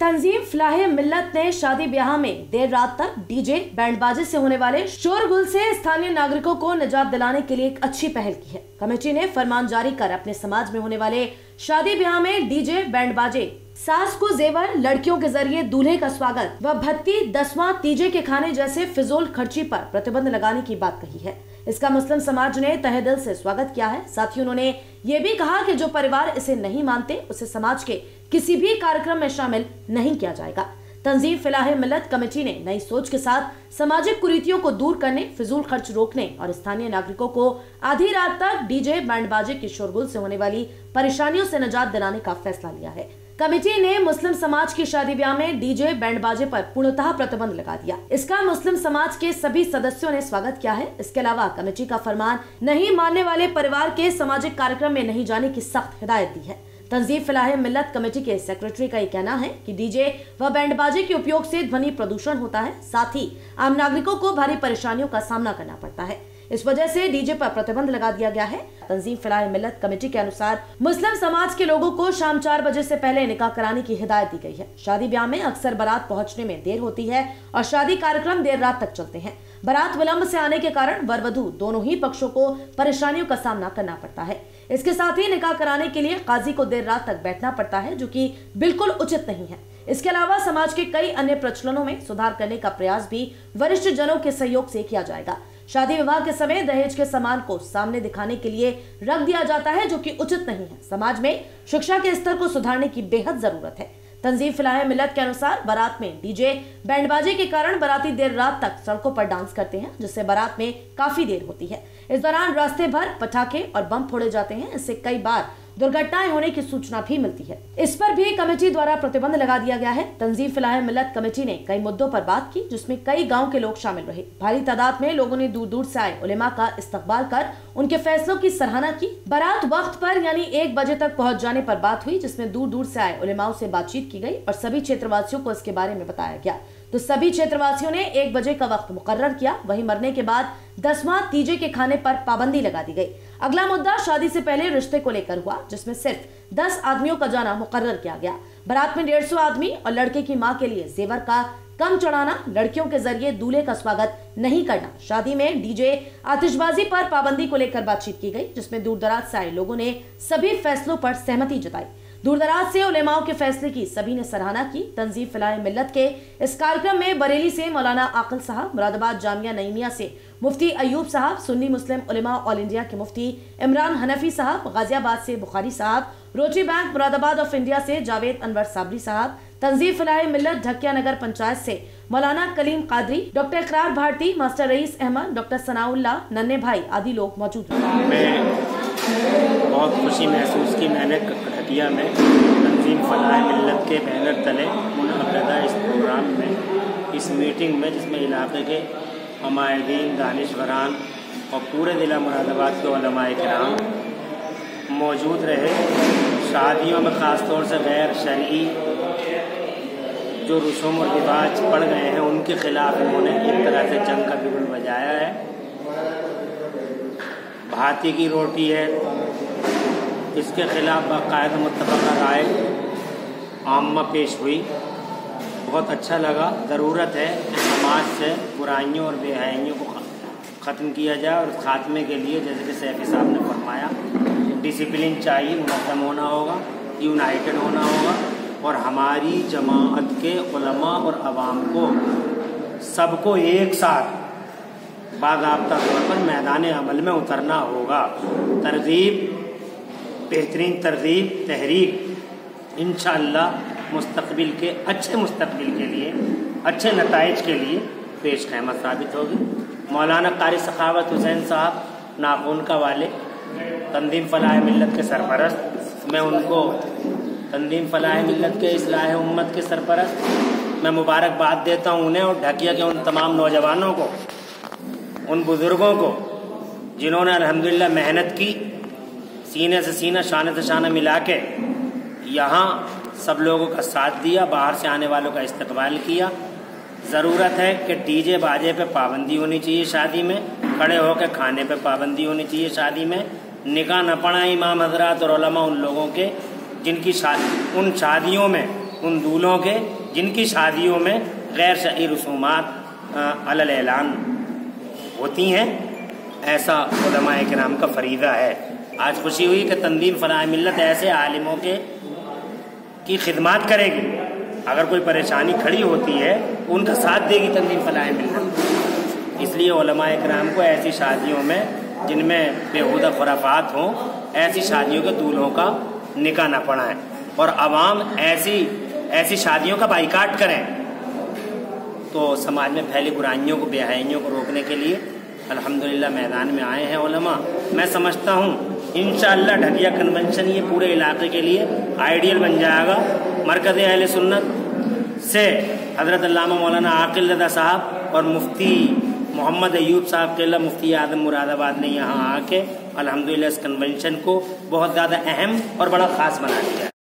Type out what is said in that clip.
तंजीम फलाह मिल्लत ने शादी ब्याह में देर रात तक डीजे बैंड बाजे से होने वाले शोरगुल से स्थानीय नागरिकों को निजात दिलाने के लिए एक अच्छी पहल की है। कमेटी ने फरमान जारी कर अपने समाज में होने वाले शादी ब्याह में डीजे बैंड बाजे सास को जेवर, लड़कियों के ज़रिए दूल्हे का स्वागत व भत्ती, दसवां, तीजे के खाने जैसे फिजोल खर्ची पर प्रतिबंध लगाने की बात कही है। इसका मुस्लिम समाज ने तहे दिल से स्वागत किया है। साथ ही उन्होंने ये भी कहा कि जो परिवार इसे नहीं मानते, उसे समाज के किसी भी कार्यक्रम में शामिल नहीं किया जाएगा। तंजीम फिलाह मिलत कमेटी ने नई सोच के साथ सामाजिक कुरीतियों को दूर करने, फिजूल खर्च रोकने और स्थानीय नागरिकों को आधी रात तक डीजे बैंड बाजे की शोरगुल से होने वाली परेशानियों से निजात दिलाने का फैसला लिया है। कमेटी ने मुस्लिम समाज की शादी ब्याह में डीजे बैंड बाजे पर पूर्णतः प्रतिबंध लगा दिया। इसका मुस्लिम समाज के सभी सदस्यों ने स्वागत किया है। इसके अलावा कमेटी का फरमान नहीं मानने वाले परिवार के सामाजिक कार्यक्रम में नहीं जाने की सख्त हिदायत दी है। तंजीब फिलाह मिल्लत कमेटी के सेक्रेटरी का ये कहना है कि डीजे व बैंड बाजे के उपयोग से ध्वनि प्रदूषण होता है। साथ ही आम नागरिकों को भारी परेशानियों का सामना करना पड़ता है। इस वजह से डीजे पर प्रतिबंध लगा दिया गया है। तंजीम फ़िलहाल मिलत कमेटी के अनुसार मुस्लिम समाज के लोगों को शाम चार बजे से पहले निकाह कराने की हिदायत दी गई है। शादी ब्याह में अक्सर बारात पहुँचने में देर होती है और शादी कार्यक्रम देर रात तक चलते हैं। बारात विलंब से आने के कारण वर वधु दोनों ही पक्षों को परेशानियों का सामना करना पड़ता है। इसके साथ ही निकाह कराने के लिए काजी को देर रात तक बैठना पड़ता है, जो कि बिल्कुल उचित नहीं है। इसके अलावा समाज के कई अन्य प्रचलनों में सुधार करने का प्रयास भी वरिष्ठ जनों के सहयोग से किया जाएगा। शादी विवाह के समय दहेज के सामान को सामने दिखाने के लिए रख दिया जाता है, जो कि उचित नहीं है। समाज में शिक्षा के स्तर को सुधारने की बेहद ज़रूरत है। तंजीम फ़िलहाल मिलत के अनुसार बारात में डीजे बैंडबाजी के कारण बाराती देर रात तक सड़कों पर डांस करते हैं, जिससे बारात में काफ़ी देर होती है। इस दौरान रास्ते भर पटाखे और बम फोड़े जाते हैं। इससे कई बार दुर्घटनाएँ होने की सूचना भी मिलती है। इस पर भी कमेटी द्वारा प्रतिबंध लगा दिया गया है। तंजीम फ़िलहाल मिलत कमेटी ने कई मुद्दों पर बात की, जिसमें कई गाँव के लोग शामिल रहे। भारी तादाद में लोगों ने दूर दूर से आए उलेमा का इस्तकबाल कर उनके फैसलों की सराहना की। बारात वक्त पर यानी एक बजे तक पहुँच जाने पर बात हुई, जिसमें दूर दूर से आए उलेमाओं से बातचीत की गई और सभी क्षेत्रवासियों को इसके बारे में बताया गया। तो सभी क्षेत्रवासियों ने एक बजे का वक्त मुकर्र किया। वहीं मरने के बाद दसवां तीजे के खाने पर पाबंदी लगा दी गई। अगला मुद्दा शादी से पहले रिश्ते को लेकर हुआ, जिसमें सिर्फ़ दस आदमियों का जाना मुकर्र किया गया। बारात में डेढ़ सौ आदमी और लड़के की माँ के लिए जेवर का कम चढ़ाना, लड़कियों के ज़रिए दूल्हे का स्वागत नहीं करना। शादी में डीजे आतिशबाजी पर पाबंदी को लेकर बातचीत की गई, जिसमें दूर दराज से आए लोगों ने सभी फैसलों पर सहमति जताई। दूरदराज से उलेमाओं के फैसले की सभी ने सराहना की। तंजीम फिलाए मिल्लत के इस कार्यक्रम में बरेली से मौलाना आकल साहब, मुरादाबाद जामिया नईमिया से मुफ्ती अयूब साहब, सुन्नी मुस्लिम उलेमा ऑल इंडिया के मुफ्ती इमरान हनफी साहब, गाजियाबाद से बुखारी साहब, rotary bank Moradabad of India से जावेद अनवर साबरी साहब तंजीम फिलाए मिल्लत ढकिया नगर पंचायत से मौलाना Kaleem Qadri, doctor Ikrar Bharti, master Rais Ahmad, doctor Sanaullah नन्हे भाई आदि लोग मौजूद बहुत खुशी महसूस की, मैंने कटिया में तंजीम फलाह मिलत के बैनर तले मुनदा इस प्रोग्राम में, इस मीटिंग में, जिसमें इलाके के हमायदीन दानश्वरान और पूरे ज़िला मुरादाबाद के कराम मौजूद रहे। शादियों में ख़ास तौर से गैर शरी जो रसूम और रिवाज पड़ गए हैं, उनके खिलाफ उन्होंने एक तरह से जंग का बिगुल बजाया है। भाती की रोटी है इसके खिलाफ बाकायदा मुतफ़ा राय आम पेश हुई। बहुत अच्छा लगा। ज़रूरत है कि समाज से बुराइयों और बेहाइयों को ख़त्म किया जाए और ख़ात्मे के लिए जैसे कि सैफी साहब ने फरमाया डिसिप्लिन चाहिए मुनज़म होना होगा यूनाइटेड होना होगा और हमारी जमात के उलमा और आवाम को, सबको एक साथ बाबा तौर पर मैदान अमल में उतरना होगा। तरगीब बेहतरीन तरगीब तहरीक इन मुस्तबिल के अच्छे मुस्तबिल के लिए, अच्छे नतज के लिए पेश खैमत साबित होगी। मौलाना कारी सखावत हुसैन साहब, नाखून का वाले, तंदीम फलाह मिलत के सरपरस्त, मैं उनको तंदीम फलाह मिलत के इसलाह उम्मत के सरपरस्त, मैं मुबारकबाद देता हूँ उन्हें और ढकिया के उन तमाम नौजवानों को, उन बुज़ुर्गों को, जिन्होंने अल्हम्दुलिल्लाह मेहनत की सीने से सीना, शान से शाना मिला के यहाँ सब लोगों का साथ दिया, बाहर से आने वालों का इस्तकबाल किया। ज़रूरत है कि डीजे बाजे पे पाबंदी होनी चाहिए शादी में, खड़े होकर खाने पे पाबंदी होनी चाहिए शादी में। निकाह न पड़ा इमाम हजरात और उन लोगों के, जिनकी शादी, उन शादियों में, उन दूल्हों के, जिनकी शादियों में गैर शही रसूमात ऐलान होती हैं। ऐसा कराम का फरीदा है। आज खुशी हुई कि तंदीम फ़लाह मिलत ऐसे आलिमों के की खिदमत करेगी। अगर कोई परेशानी खड़ी होती है तो उनका साथ देगी तंदीम फ़लाह मिलत इसलिए कराम को ऐसी शादियों में, जिनमें बेहूदा खुराफात हों, ऐसी शादियों के दूल्हों का निकाह न पड़ा है और आवाम ऐसी ऐसी शादियों का बाइकाट करें। तो समाज में फैली बुराइयों को बेहाइयों को रोकने के लिए, अल्हम्दुलिल्लाह मैदान में आए हैं ओलमा मैं समझता हूँ इन ढकिया कन्वेंशन ये पूरे इलाके के लिए आइडियल बन जाएगा। मरकज़ अहल सुन्नत से हज़रत मौलाना आकिल रदा साहब और मुफ्ती मोहम्मद अयूब साहब के मुफ्ती आदम मुरादाबाद ने यहाँ आके अलहमदिल्ला इस कन्वेंशन को बहुत ज़्यादा अहम और बड़ा ख़ास बना दिया